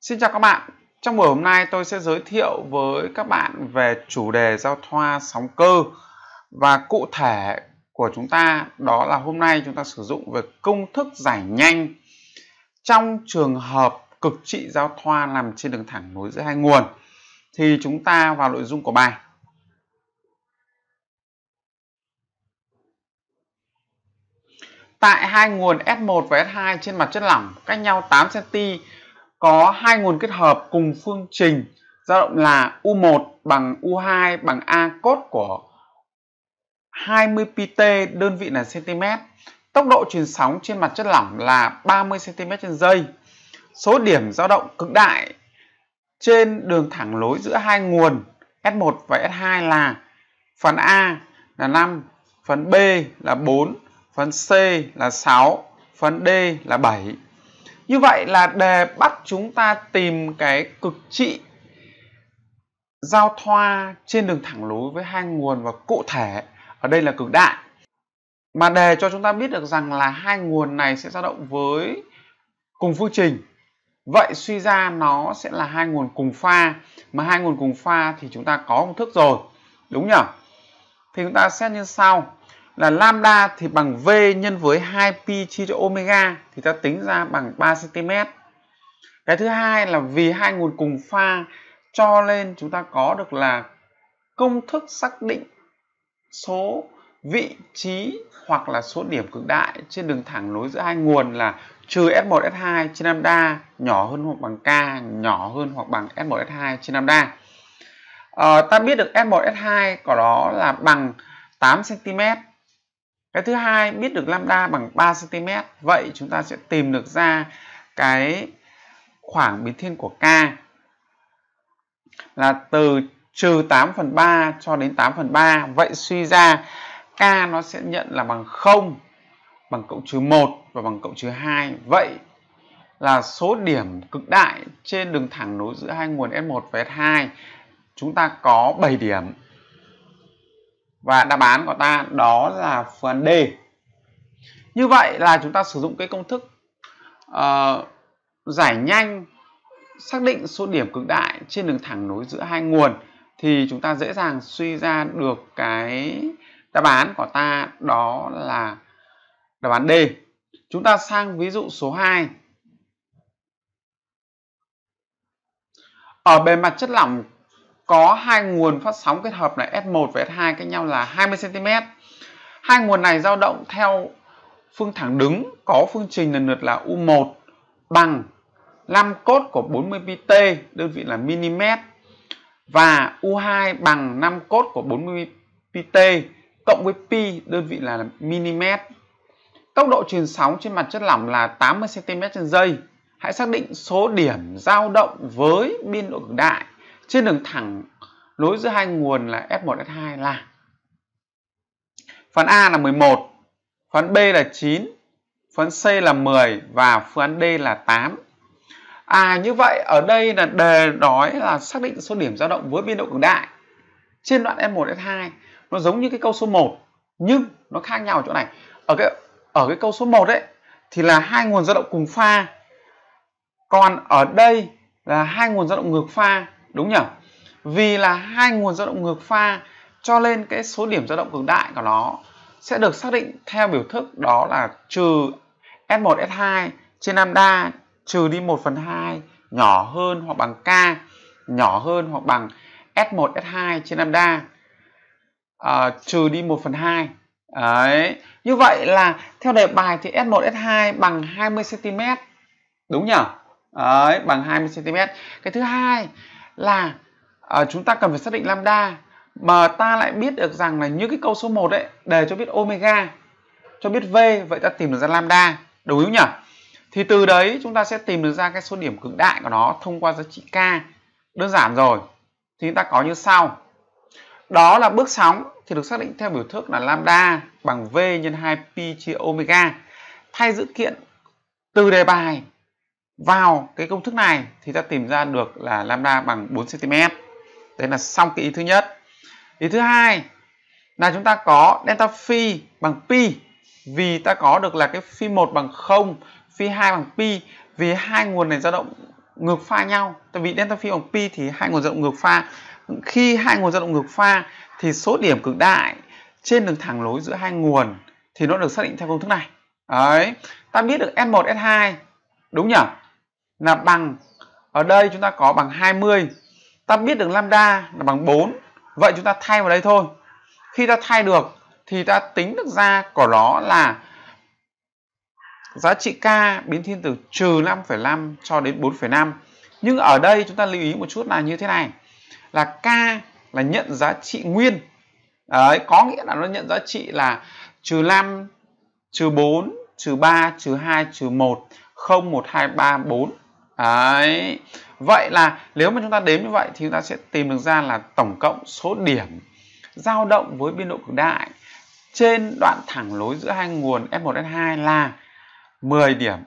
Xin chào các bạn. Trong buổi hôm nay tôi sẽ giới thiệu với các bạn về chủ đề giao thoa sóng cơ và cụ thể của chúng ta đó là hôm nay chúng ta sử dụng về công thức giải nhanh trong trường hợp cực trị giao thoa nằm trên đường thẳng nối giữa hai nguồn thì chúng ta vào nội dung của bài. Tại hai nguồn S1 và S2 trên mặt chất lỏng, cách nhau 8 cm có hai nguồn kết hợp cùng phương trình dao động là U1 bằng U2 bằng A cốt của 20 pt đơn vị là cm. Tốc độ truyền sóng trên mặt chất lỏng là 30 cm trên giây. Số điểm dao động cực đại trên đường thẳng lối giữa hai nguồn S1 và S2 là phần A là 5, phần B là 4, phần C là 6, phần D là 7. Như vậy là đề bắt chúng ta tìm cái cực trị giao thoa trên đường thẳng nối với hai nguồn và cụ thể, ở đây là cực đại. Mà đề cho chúng ta biết được rằng là hai nguồn này sẽ dao động với cùng phương trình. Vậy suy ra nó sẽ là hai nguồn cùng pha. Mà hai nguồn cùng pha thì chúng ta có công thức rồi. Đúng nhỉ? Thì chúng ta xét như sau là lambda thì bằng V nhân với 2pi chia cho omega thì ta tính ra bằng 3 cm. Cái thứ hai là vì hai nguồn cùng pha cho nên chúng ta có được là công thức xác định số vị trí hoặc là số điểm cực đại trên đường thẳng nối giữa hai nguồn là trừ S1 S2 trên lambda nhỏ hơn hoặc bằng K nhỏ hơn hoặc bằng S1 S2 trên lambda. À, ta biết được S1 S2 của đó là bằng 8 cm cái thứ hai, biết được lambda bằng 3 cm vậy chúng ta sẽ tìm được ra cái khoảng biến thiên của k. Là từ trừ 8 phần 3 cho đến 8 phần 3 vậy suy ra, k nó sẽ nhận là bằng 0 bằng cộng trừ 1 và bằng cộng trừ 2 vậy là số điểm cực đại trên đường thẳng nối giữa hai nguồn S1 và S2 chúng ta có 7 điểm và đáp án của ta đó là phương án D như vậy là chúng ta sử dụng cái công thức uh, giải nhanh xác định số điểm cực đại trên đường thẳng nối giữa hai nguồn thì chúng ta dễ dàng suy ra được cái đáp án của ta đó là đáp án D. Chúng ta sang ví dụ số 2. Ở bề mặt chất lỏng có hai nguồn phát sóng kết hợp là S1 và S2 cách nhau là 20 cm. Hai nguồn này dao động theo phương thẳng đứng, có phương trình lần lượt là U1 bằng 5 cốt của 40 pt đơn vị là mm và U2 bằng 5 cốt của 40 pt cộng với pi, đơn vị là mm. Tốc độ truyền sóng trên mặt chất lỏng là 80 cm trên giây. Hãy xác định số điểm dao động với biên độ cực đại trên đường thẳng nối giữa hai nguồn là S1 S2 là phần A là 11 phần B là 9 phần C là 10 và phần D là 8 À như vậy ở đây là đề nói là xác định số điểm dao động với biên độ cực đại trên đoạn S1 S2 nó giống như cái câu số 1 nhưng nó khác nhau ở chỗ này. Ở cái ở cái câu số 1 ấy, thì là hai nguồn dao động cùng pha. Còn ở đây là hai nguồn dao động ngược pha đúng nhỉ vì là hai nguồn dao động ngược pha cho nên cái số điểm dao động cực đại của nó sẽ được xác định theo biểu thức đó là trừ S1 S2 trên lambda trừ đi 1 phần 2 nhỏ hơn hoặc bằng K nhỏ hơn hoặc bằng S1 S2 trên lambda à, trừ đi 1 phần 2 Đấy. Như vậy là theo đề bài thì S1 S2 bằng 20 cm. Đúng nhỉ? Đấy, bằng 20 cm. Cái thứ hai là uh, chúng ta cần phải xác định lambda. Mà ta lại biết được rằng là như cái câu số 1 ấy đề cho biết omega cho biết v vậy ta tìm được ra lambda. Đúng không nhỉ? Thì từ đấy chúng ta sẽ tìm được ra cái số điểm cực đại của nó thông qua giá trị k. Đơn giản rồi. Thì chúng ta có như sau. Đó là bước sóng thì được xác định theo biểu thức là lambda bằng v nhân 2pi chia omega. Thay dữ kiện từ đề bài vào cái công thức này thì ta tìm ra được là lambda bằng 4 cm đấy là xong cái ý thứ nhất. Ý thứ hai là chúng ta có delta phi bằng pi, vì ta có được là cái phi 1 bằng 0 phi 2 bằng pi, vì hai nguồn này dao động ngược pha nhau. Tại vì delta phi bằng pi thì hai nguồn dao động ngược pha. Khi hai nguồn dao động ngược pha thì số điểm cực đại trên đường thẳng nối giữa hai nguồn thì nó được xác định theo công thức này. Đấy, ta biết được S1 S2 đúng nhỉ? Là bằng. Ở đây chúng ta có bằng 20 ta biết được lambda là bằng 4 vậy chúng ta thay vào đây thôi. Khi ta thay được thì ta tính được ra của nó là giá trị k biến thiên từ trừ 5,5 cho đến 4,5 nhưng ở đây chúng ta lưu ý một chút là như thế này là k là nhận giá trị nguyên. Đấy, có nghĩa là nó nhận giá trị là trừ 5, trừ 4, trừ 3, trừ 2, trừ 1, 0, 1, 2, 3, 4. Đấy. Vậy là nếu mà chúng ta đếm như vậy thì chúng ta sẽ tìm được ra là tổng cộng số điểm dao động với biên độ cực đại trên đoạn thẳng nối giữa hai nguồn F1 F2 là 10 điểm.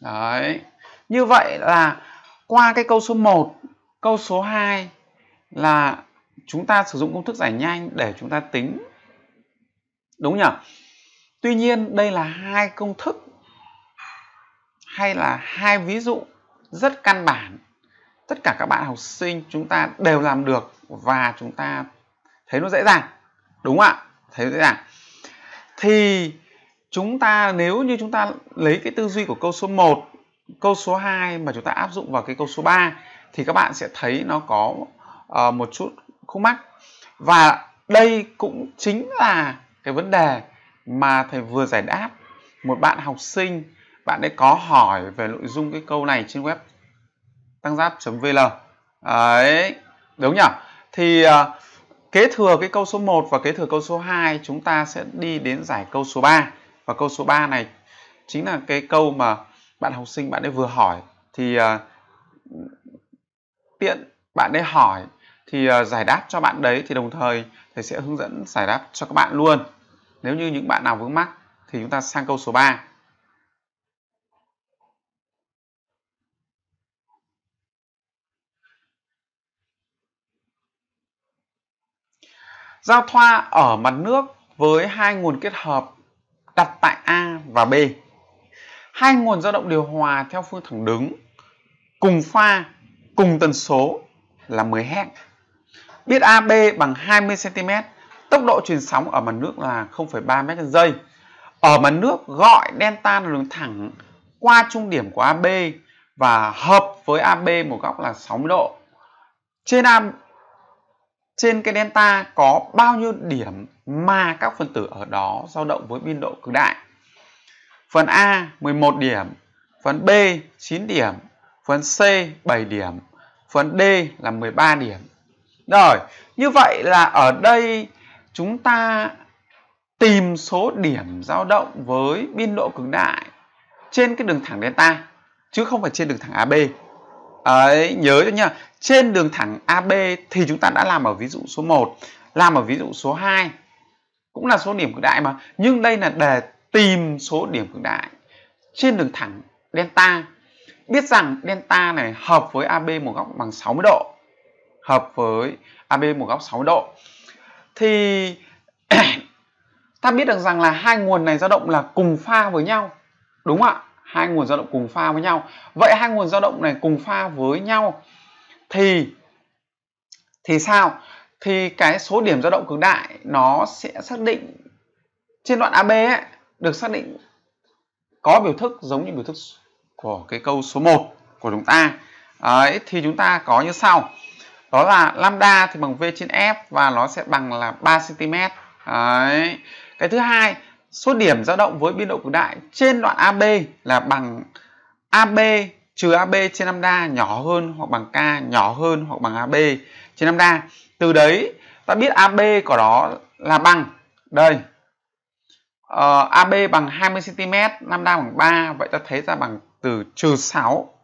Đấy. Như vậy là qua cái câu số 1, câu số 2 là chúng ta sử dụng công thức giải nhanh để chúng ta tính. Đúng nhỉ? Tuy nhiên đây là hai công thức hay là hai ví dụ rất căn bản. Tất cả các bạn học sinh chúng ta đều làm được và chúng ta thấy nó dễ dàng. Đúng không ạ? Thấy dễ dàng. Thì chúng ta nếu như chúng ta lấy cái tư duy của câu số 1, câu số 2 mà chúng ta áp dụng vào cái câu số 3 thì các bạn sẽ thấy nó có uh, một chút khúc mắc. Và đây cũng chính là cái vấn đề mà thầy vừa giải đáp một bạn học sinh bạn ấy có hỏi về nội dung cái câu này trên web tăng giáp.vl ấy đúng nhỉ? Thì uh, kế thừa cái câu số 1 và kế thừa câu số 2 chúng ta sẽ đi đến giải câu số 3 và câu số 3 này chính là cái câu mà bạn học sinh bạn ấy vừa hỏi. Thì uh, tiện bạn ấy hỏi thì uh, giải đáp cho bạn đấy thì đồng thời thầy sẽ hướng dẫn giải đáp cho các bạn luôn. Nếu như những bạn nào vướng mắc thì chúng ta sang câu số 3 Giao thoa ở mặt nước với hai nguồn kết hợp đặt tại A và B. Hai nguồn dao động điều hòa theo phương thẳng đứng, cùng pha, cùng tần số là 10 Hz. Biết AB bằng 20 cm, tốc độ truyền sóng ở mặt nước là 0,3 m giây. Ở mặt nước gọi delta là đường thẳng qua trung điểm của AB và hợp với AB một góc là 60 độ. Trên AB trên cái delta có bao nhiêu điểm mà các phân tử ở đó dao động với biên độ cực đại. Phần A 11 điểm, phần B 9 điểm, phần C 7 điểm, phần D là 13 điểm. Rồi, như vậy là ở đây chúng ta tìm số điểm dao động với biên độ cực đại trên cái đường thẳng delta chứ không phải trên đường thẳng AB. Đấy, nhớ cho nhá, trên đường thẳng AB thì chúng ta đã làm ở ví dụ số 1, làm ở ví dụ số 2. Cũng là số điểm cực đại mà, nhưng đây là để tìm số điểm cực đại trên đường thẳng delta. Biết rằng delta này hợp với AB một góc bằng 60 độ. Hợp với AB một góc 60 độ. Thì ta biết được rằng là hai nguồn này dao động là cùng pha với nhau. Đúng không ạ? Hai nguồn dao động cùng pha với nhau. Vậy hai nguồn dao động này cùng pha với nhau thì thì sao thì cái số điểm dao động cực đại nó sẽ xác định trên đoạn AB ấy, được xác định có biểu thức giống như biểu thức của cái câu số 1 của chúng ta ấy. thì chúng ta có như sau đó là lambda thì bằng v trên f và nó sẽ bằng là 3 cm Đấy. cái thứ hai số điểm dao động với biên độ cực đại trên đoạn AB là bằng AB trừ AB trên lambda nhỏ hơn hoặc bằng K nhỏ hơn hoặc bằng AB trên lambda. Từ đấy ta biết AB của đó là bằng đây. Ờ, uh, AB bằng 20 cm, lambda bằng 3, vậy ta thấy ra bằng từ trừ 6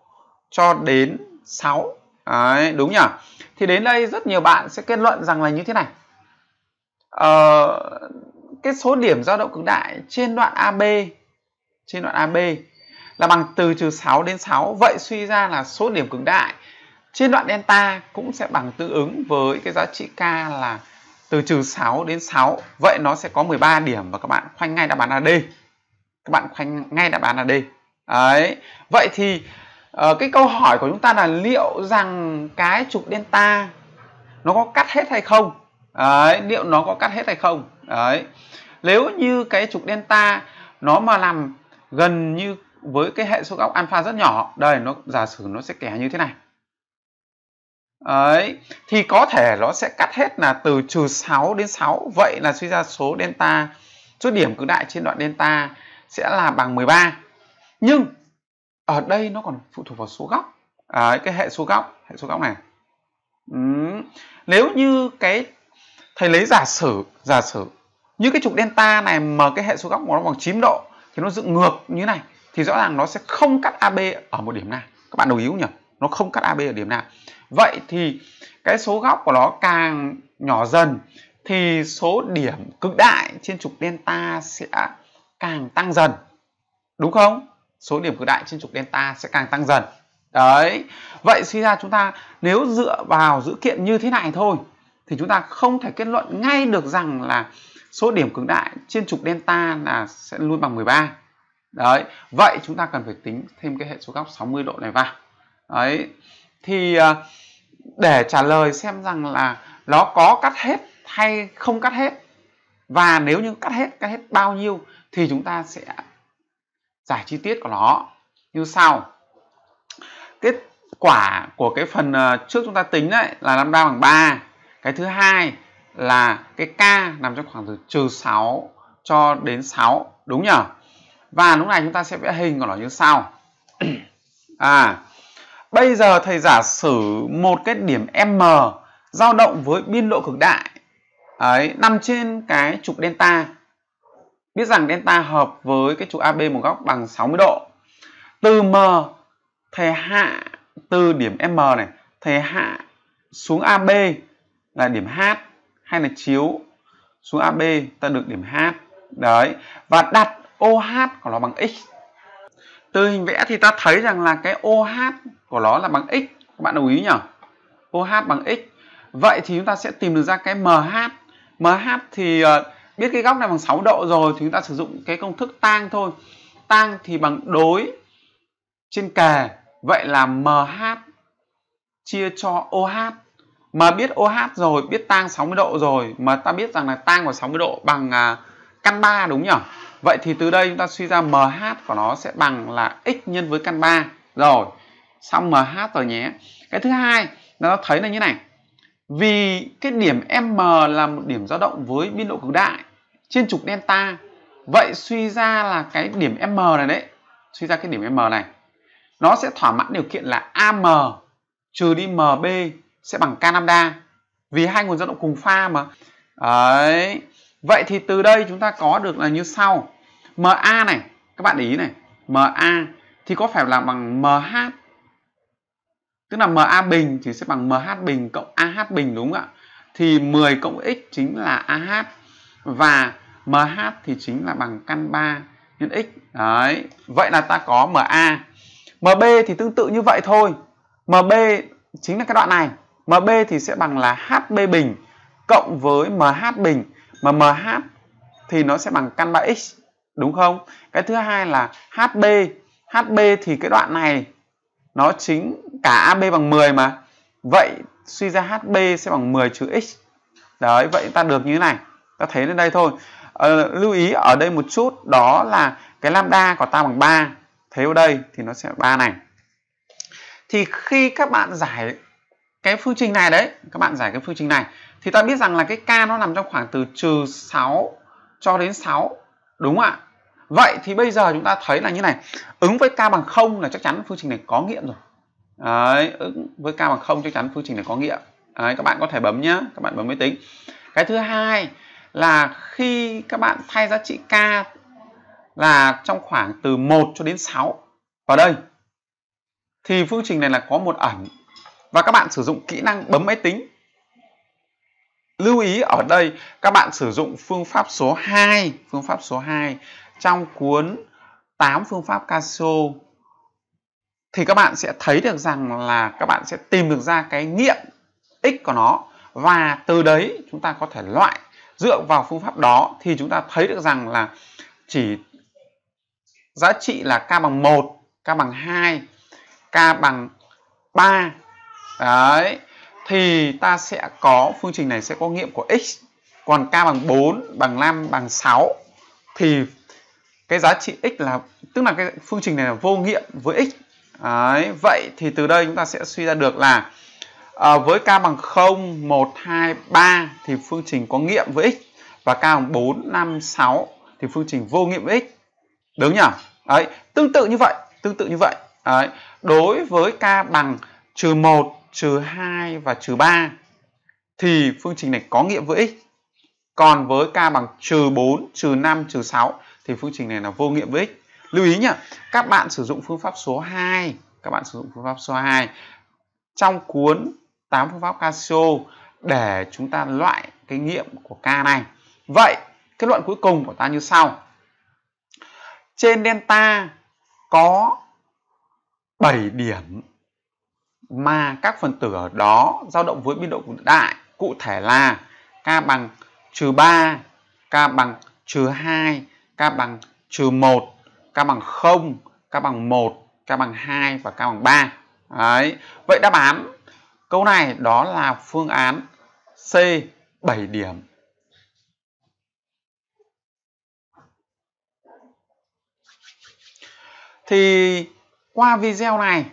cho đến 6. Đấy, đúng nhỉ? Thì đến đây rất nhiều bạn sẽ kết luận rằng là như thế này. Uh, cái số điểm dao động cực đại trên đoạn AB trên đoạn AB là bằng từ trừ 6 đến 6 vậy suy ra là số điểm cực đại trên đoạn delta cũng sẽ bằng tương ứng với cái giá trị k là từ trừ 6 đến 6 vậy nó sẽ có 13 điểm và các bạn khoanh ngay đáp án là D. Các bạn khoanh ngay đáp án là D. Đấy. Vậy thì uh, cái câu hỏi của chúng ta là liệu rằng cái trục delta nó có cắt hết hay không? Đấy liệu nó có cắt hết hay không? Đấy. Nếu như cái trục delta nó mà nằm gần như với cái hệ số góc alpha rất nhỏ đây nó giả sử nó sẽ kẻ như thế này. Đấy, thì có thể nó sẽ cắt hết là từ trừ 6 đến 6 Vậy là suy ra số delta Số điểm cực đại trên đoạn delta Sẽ là bằng 13 Nhưng ở đây nó còn phụ thuộc vào số góc. À, Cái hệ số góc Hệ số góc này. Ừ. Nếu như cái Thầy lấy giả sử Giả sử, Như cái trục delta này mà cái hệ số góc của nó bằng 9 độ Thì nó dựng ngược như này, Thì rõ ràng nó sẽ không cắt AB ở một điểm nào Các bạn đồng ý không nhỉ? Nó không cắt AB ở điểm nào Vậy thì cái số góc của nó càng nhỏ dần thì số điểm cực đại trên trục delta sẽ càng tăng dần. Đúng không? Số điểm cực đại trên trục delta sẽ càng tăng dần. Đấy. Vậy suy ra chúng ta nếu dựa vào dữ kiện như thế này thôi thì chúng ta không thể kết luận ngay được rằng là số điểm cực đại trên trục delta là sẽ luôn bằng 13. Đấy. Vậy chúng ta cần phải tính thêm cái hệ số góc 60 độ này vào. Đấy, thì à, để trả lời xem rằng là nó có cắt hết hay không cắt hết, và nếu như cắt hết cắt hết bao nhiêu thì chúng ta sẽ giải chi tiết của nó như sau kết quả của cái phần à, trước chúng ta tính đấy là lambda bằng 3 cái thứ hai là cái k nằm trong khoảng từ trừ 6 cho đến 6 đúng nhỉ và lúc này chúng ta sẽ vẽ hình của nó như sau à Bây giờ thầy giả sử một cái điểm M dao động với biên độ cực đại ấy nằm trên cái trục delta. Biết rằng delta hợp với cái trục AB một góc bằng 60 độ. Từ M thầy hạ từ điểm M này, thầy hạ xuống AB là điểm H hay là chiếu xuống AB ta được điểm H. Đấy, và đặt OH của nó bằng X. Từ hình vẽ thì ta thấy rằng là cái OH của nó là bằng x. Các bạn đồng ý nhỉ? OH bằng x. Vậy thì chúng ta sẽ tìm được ra cái MH MH thì ờ, biết cái góc này bằng 6 độ rồi thì chúng ta sử dụng cái công thức tang thôi. Tang thì bằng đối trên kề vậy là MH chia cho OH mà biết OH rồi biết tang 60 độ rồi mà ta biết rằng là tang của 60 độ bằng à, căn 3 đúng nhỉ? Vậy thì từ đây chúng ta suy ra MH của nó sẽ bằng là x nhân với căn 3 rồi xong MH rồi nhé. Cái thứ hai là nó thấy là như này. Vì cái điểm M là một điểm dao động với biên độ cực đại trên trục delta vậy suy ra là cái điểm M này đấy suy ra cái điểm M này nó sẽ thỏa mãn điều kiện là AM trừ đi MB sẽ bằng K lambda. Vì hai nguồn dao động cùng pha mà. Đấy. Vậy thì từ đây chúng ta có được là như sau. MA này, các bạn để ý này. MA thì có phải là bằng MH tức là MA bình thì sẽ bằng MH bình cộng AH bình, đúng không ạ? Thì 10 cộng x chính là AH và MH thì chính là bằng căn 3 nhân x. Đấy. Vậy là ta có MA MB thì tương tự như vậy thôi. MB chính là cái đoạn này. MB thì sẽ bằng là HB bình cộng với MH bình. Mà MH thì nó sẽ bằng căn 3x đúng không? Cái thứ hai là HB. HB thì cái đoạn này nó chính cả AB bằng 10 mà. Vậy suy ra HB sẽ bằng 10 trừ x. Đấy vậy ta được như thế này. Ta thấy lên đây thôi. Ờ, lưu ý ở đây một chút đó là cái lambda của ta bằng 3 thấy ở đây thì nó sẽ 3 này. Thì khi các bạn giải cái phương trình này đấy. Các bạn giải cái phương trình này. Thì ta biết rằng là cái k nó nằm trong khoảng từ trừ 6 cho đến 6 đúng không ạ? Vậy thì bây giờ chúng ta thấy là như này. Ứng với k bằng 0 là chắc chắn phương trình này có nghiệm rồi. Đấy, ứng với k bằng 0 chắc chắn phương trình này có nghiệm Đấy, Các bạn có thể bấm nhé Các bạn bấm máy tính. Cái thứ hai là khi các bạn thay giá trị k là trong khoảng từ 1 cho đến 6 vào đây. Thì phương trình này là có một ẩn và các bạn sử dụng kỹ năng bấm máy tính. Lưu ý ở đây các bạn sử dụng phương pháp số 2 phương pháp số 2 trong cuốn 8 phương pháp Casio. Thì các bạn sẽ thấy được rằng là các bạn sẽ tìm được ra cái nghiệm x của nó. Và từ đấy chúng ta có thể loại dựa vào phương pháp đó thì chúng ta thấy được rằng là chỉ giá trị là k bằng 1, k bằng 2, k bằng 3 đấy thì ta sẽ có phương trình này sẽ có nghiệm của x còn k bằng 4 bằng 5 bằng 6 thì cái giá trị x là tức là cái phương trình này là vô nghiệm với x Đấy, vậy thì từ đây chúng ta sẽ suy ra được là à, với k bằng 0, 1, 2, 3 thì phương trình có nghiệm với x và k bằng 4, 5, 6 thì phương trình vô nghiệm với x. Đúng nhỉ? Đấy, tương tự như vậy, tương tự như vậy. Đấy, đối với k bằng trừ 1, trừ 2 và trừ 3 thì phương trình này có nghĩa với x. Còn với k bằng trừ 4, trừ 5, trừ 6 thì phương trình này là vô nghiệm với x. Lưu ý nhé, các bạn sử dụng phương pháp số 2, các bạn sử dụng phương pháp số 2 trong cuốn 8 phương pháp Casio để chúng ta loại cái nghiệm của K này. Vậy, kết luận cuối cùng của ta như sau. Trên delta có 7 điểm mà các phần tử ở đó dao động với biên độ cực đại cụ thể là k bằng trừ 3, k bằng trừ 2, k bằng trừ 1, k bằng 0, k bằng 1, k bằng 2 và k bằng 3. Đấy. Vậy đáp án câu này đó là phương án C 7 điểm. Thì qua video này,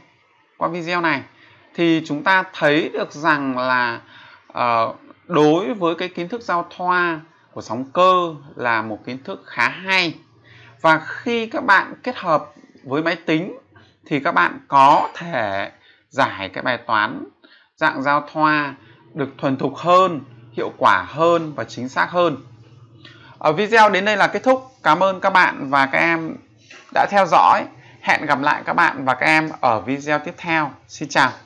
qua video này thì chúng ta thấy được rằng là uh, đối với cái kiến thức giao thoa của sóng cơ là một kiến thức khá hay. Và khi các bạn kết hợp với máy tính thì các bạn có thể giải cái bài toán dạng giao thoa được thuần thục hơn hiệu quả hơn và chính xác hơn. Ở video đến đây là kết thúc. Cảm ơn các bạn và các em đã theo dõi. Hẹn gặp lại các bạn và các em ở video tiếp theo. Xin chào.